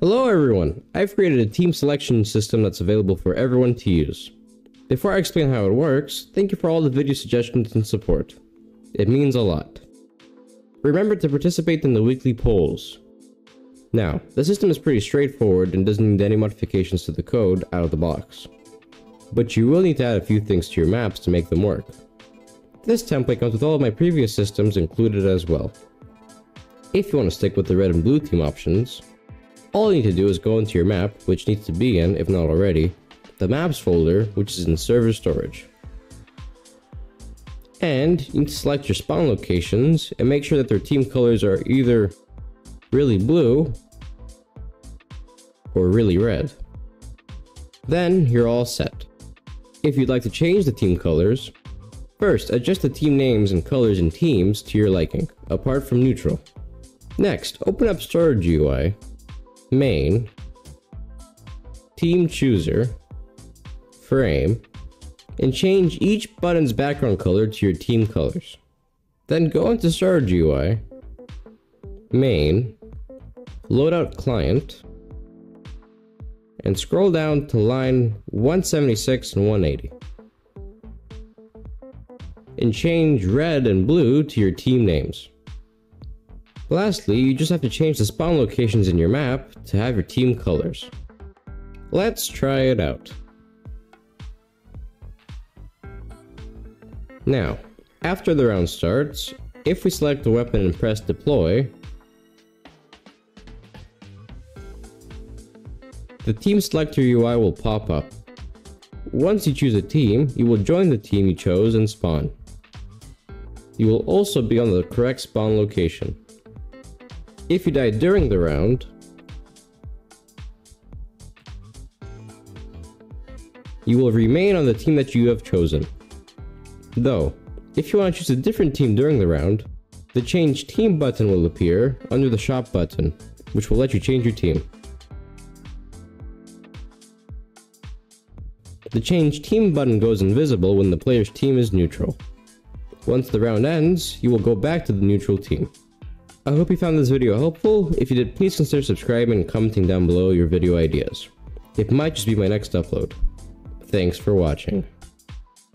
Hello everyone! I've created a team selection system that's available for everyone to use. Before I explain how it works, thank you for all the video suggestions and support. It means a lot. Remember to participate in the weekly polls. Now, the system is pretty straightforward and doesn't need any modifications to the code out of the box. But you will need to add a few things to your maps to make them work. This template comes with all of my previous systems included as well. If you want to stick with the red and blue team options, all you need to do is go into your map, which needs to be in, if not already, the maps folder, which is in server storage. And you need to select your spawn locations and make sure that their team colors are either really blue or really red. Then you're all set. If you'd like to change the team colors, first adjust the team names and colors in teams to your liking, apart from neutral. Next, open up Storage UI, Main, Team Chooser, Frame, and change each button's background color to your team colors. Then go into Storage UI, Main, Loadout Client, and scroll down to line 176 and 180. And change red and blue to your team names. Lastly, you just have to change the spawn locations in your map to have your team colors. Let's try it out. Now, after the round starts, if we select the weapon and press deploy, the team selector UI will pop up. Once you choose a team, you will join the team you chose and spawn. You will also be on the correct spawn location. If you die during the round, you will remain on the team that you have chosen. Though, if you want to choose a different team during the round, the change team button will appear under the shop button, which will let you change your team. The change team button goes invisible when the player's team is neutral. Once the round ends, you will go back to the neutral team. I hope you found this video helpful. If you did, please consider subscribing and commenting down below your video ideas. It might just be my next upload. Thanks for watching.